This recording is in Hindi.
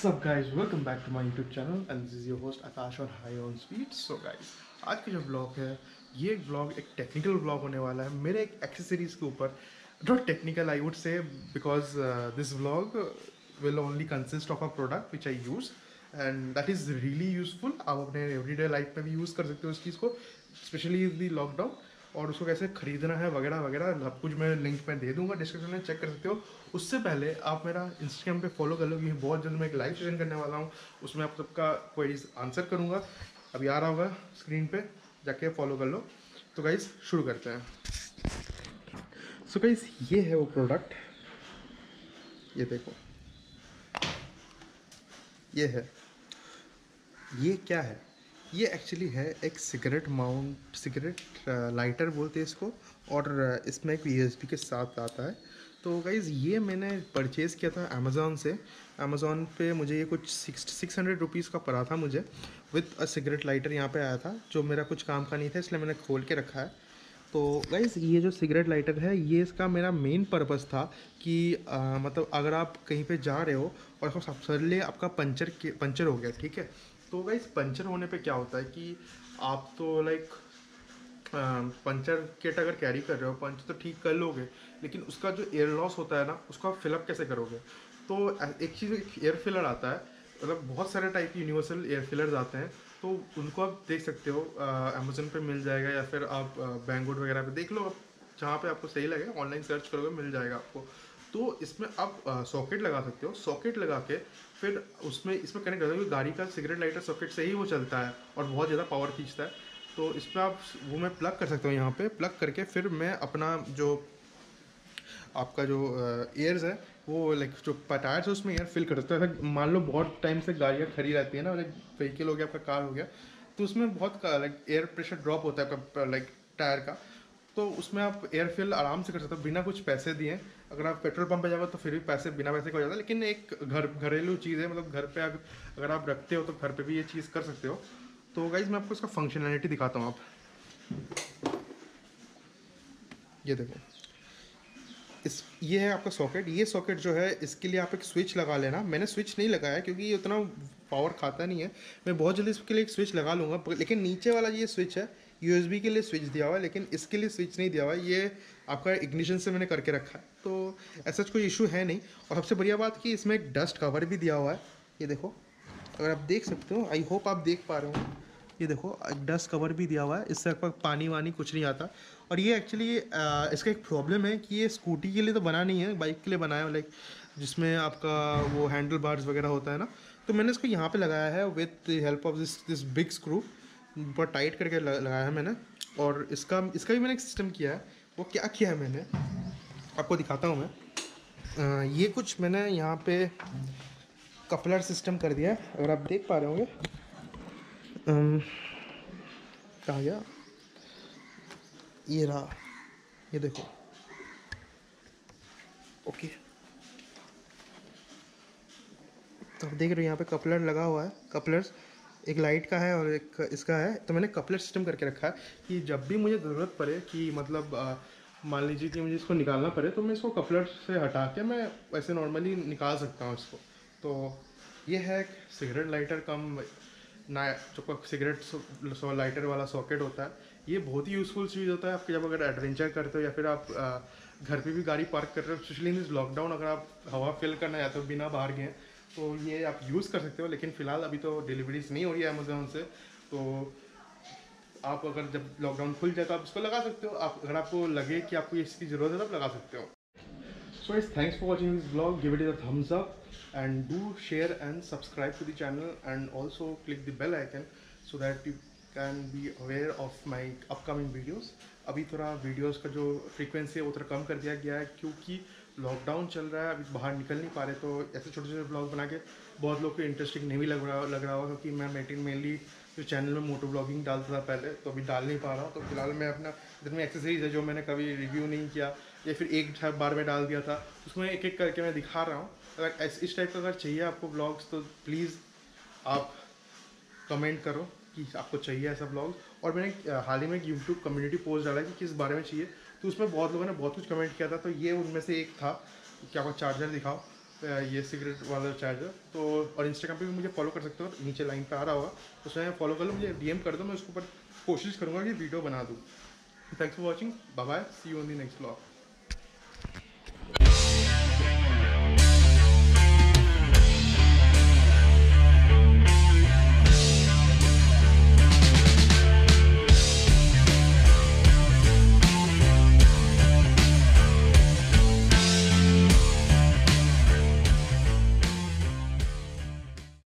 What's up, guys? Welcome back to YouTube channel, and this is your host, Akash, on High on Speed. So आज का जो ब्लॉग है, ये एक ब्लॉग एक टेक्निकल ब्लॉग होने वाला है। मेरे एक एक्सेसरीज के ऊपर नॉट टेक्निकल आई वुड से because this blog will only consist of a product which I use and that is really useful आप अपने एवरीडे लाइफ में भी यूज़ कर सकते हो उस चीज़ को स्पेशली इन दी लॉकडाउन और उसको कैसे खरीदना है वगैरह वगैरह सब कुछ मैं लिंक में दे दूँगा डिस्क्रिप्शन में चेक कर सकते हो। उससे पहले आप मेरा इंस्टाग्राम पे फॉलो कर लो क्योंकि बहुत जल्द मैं एक लाइव सेशन करने वाला हूँ, उसमें आप सबका क्वेरीज आंसर करूँगा। अभी आ रहा होगा स्क्रीन पर जाके फॉलो कर लो। तो गाइज़ शुरू करते हैं। सो so गाइज़ ये है वो प्रोडक्ट ये देखो। ये है। ये क्या है? ये एक्चुअली है एक सिगरेट माउंट सिगरेट लाइटर बोलते हैं इसको और uh, इसमें एक यूएसबी के साथ आता है। तो गाइज़ ये मैंने परचेज़ किया था अमेज़ोन से। अमेज़ोन पे मुझे ये कुछ सिक्स सिक्स हंड्रेड रुपीज़ का पड़ा था मुझे विथ अ सिगरेट लाइटर यहाँ पे आया था जो मेरा कुछ काम का नहीं था इसलिए मैंने खोल के रखा है। तो गाइज़ ये जो सिगरेट लाइटर है ये इसका मेरा मेन पर्पज़ था कि आ, मतलब अगर आप कहीं पे जा रहे हो और सबसे आपका पंचर पंचर हो गया ठीक है? तो गाइस पंचर होने पे क्या होता है कि आप तो लाइक पंचर किट अगर कैरी कर रहे हो, पंच तो ठीक कर लोगे, लेकिन उसका जो एयर लॉस होता है ना, उसको आप फिलअप कैसे करोगे? तो एक चीज़, एक एयर फिलर आता है मतलब बहुत सारे टाइप के यूनिवर्सल एयर फिलर्स आते हैं तो उनको आप देख सकते हो अमेजोन पे मिल जाएगा या फिर आप बैंगोड वगैरह पे देख लो आप जहाँ पे आपको सही लगे ऑनलाइन सर्च करोगे, मिल जाएगा आपको। तो इसमें आप सॉकेट लगा सकते हो। सॉकेट लगा के फिर उसमें, इसमें कनेक्ट करते हो गाड़ी का सिगरेट लाइटर सॉकेट से ही वो चलता है और बहुत ज़्यादा पावर खींचता है। तो इसमें आप वो मैं प्लग कर सकता हूँ यहाँ पे। प्लग करके फिर मैं अपना जो आपका जो एयर्स है, वो लाइक जो टायर्स है उसमें एयर फिल कर सकते हो। मान लो बहुत टाइम से गाड़ियाँ खड़ी रहती है ना लाइक व्हीकल हो गया, आपका कार हो गया तो उसमें बहुत लाइक एयर प्रेशर ड्रॉप होता है लाइक टायर का। तो उसमें आप एयर फिल आराम से कर सकते हो, बिना कुछ पैसे दिए। अगर आप पेट्रोल पंप पे जाओगे तो फिर भी पैसे बिना पैसे का हो जाता है। लेकिन एक घर, घरेलू चीज़ है मतलब घर पे आप, अगर आप रखते हो तो घर पे भी ये चीज़ कर सकते हो। तो गाइज़ मैं आपको इसका फंक्शनैलिटी दिखाता हूँ आप ये देखो। इस, ये है आपका सॉकेट ये सॉकेट जो है, इसके लिए आप एक स्विच लगा लेना। मैंने स्विच नहीं लगाया क्योंकि ये उतना पावर खाता नहीं है। मैं बहुत जल्दी इसके लिए एक स्विच लगा लूँगा, लेकिन नीचे वाला ये स्विच है यूएसबी के लिए स्विच दिया हुआ है, लेकिन इसके लिए स्विच नहीं दिया हुआ है। ये आपका इग्निशन से मैंने करके रखा है। तो ऐसा कोई इशू है नहीं। और सबसे बढ़िया बात कि इसमें एक डस्ट कवर भी दिया हुआ है। ये देखो, अगर आप देख सकते हो आई होप आप देख पा रहे हो। ये देखो डस्ट कवर भी दिया हुआ है। इससे आपका पानी वानी कुछ नहीं आता। और ये एक्चुअली इसका एक प्रॉब्लम है कि ये स्कूटी के लिए तो बना नहीं है बाइक के लिए बनाया है लाइक जिसमें आपका वो हैंडल बार्स वगैरह होता है ना। तो मैंने इसको यहाँ पे लगाया है with help of this this big screw बहुत टाइट करके लगाया है मैंने और इसका इसका भी मैंने एक सिस्टम किया है। वो क्या किया है मैंने? आपको दिखाता हूँ मैं। आ, ये कुछ मैंने यहाँ पे कपलर सिस्टम कर दिया है। अगर आप देख पा रहे होंगे कहाँ गया? ये रहा। ये देखो। ओके। तो आप देख रहे हो यहाँ पे कपलर लगा हुआ है कपलर्स। एक लाइट का है और एक इसका है। तो मैंने कपलर सिस्टम करके रखा है कि जब भी मुझे ज़रूरत पड़े कि मतलब मान लीजिए कि मुझे इसको निकालना पड़े तो मैं इसको कपलर से हटा के मैं वैसे नॉर्मली निकाल सकता हूँ इसको। तो ये है सिगरेट लाइटर कम, ना, जो सिगरेट सो लाइटर वाला सॉकेट होता है। ये बहुत ही यूज़फुल चीज़ होता है। आपके जब अगर एडवेंचर करते हो या फिर आप घर पे भी गाड़ी पार्क कर रहे हो स्पेशली इन लॉकडाउन अगर आप हवा फिल करना है तो बिना बाहर गए तो ये आप यूज़ कर सकते हो, लेकिन फ़िलहाल अभी तो डिलीवरीज नहीं हो रही है अमेजोन से। तो आप अगर जब लॉकडाउन खुल जाए तो आप इसको लगा सकते हो। आप, अगर आपको लगे कि आपको इसकी ज़रूरत है तो आप लगा सकते हो। सो इस thanks for watching this blog give it is a thumbs up and do share and subscribe to the channel and also click the bell icon so that you can be aware of my upcoming videos अभी थोड़ा वीडियोज़ का जो फ्रिक्वेंसी है, वो थोड़ा कम कर दिया गया है, क्योंकि लॉकडाउन चल रहा है, अभी बाहर निकल नहीं पा रहे तो ऐसे छोटे छोटे ब्लॉग बना के बहुत लोग को इंटरेस्टिंग नहीं भी लग रहा लग रहा होगा क्योंकि मैं मेटिन मेनली जो चैनल में मोटो ब्लॉगिंग डालता था पहले तो अभी डाल नहीं पा रहा हूँ। तो फ़िलहाल मैं अपना जितनी एक्सरसाइज है जो मैंने कभी रिव्यू नहीं किया, या फिर एक बार में डाल दिया था, उसमें एक एक करके मैं दिखा रहा हूँ। अगर इस टाइप का अगर चाहिए आपको ब्लॉग्स तो प्लीज़ आप कमेंट करो। कि आपको चाहिए ऐसा ब्लॉग और मैंने हाल ही में एक यूट्यूब कम्युनिटी पोस्ट डाला कि किस बारे में चाहिए। तो उसमें बहुत लोगों ने बहुत कुछ कमेंट किया था। तो ये उनमें से एक था। कि आपको चार्जर दिखाओ। ये सिगरेट वाला चार्जर तो और इंस्टाग्राम पे भी मुझे फॉलो कर सकते हो। नीचे लाइन पे आ रहा होगा। उसमें फॉलो कर लो। मुझे डीएम कर दो। मैं उसके ऊपर कोशिश करूँगा कि वीडियो बना दूँ। Thanks for watching bye see you on the next blog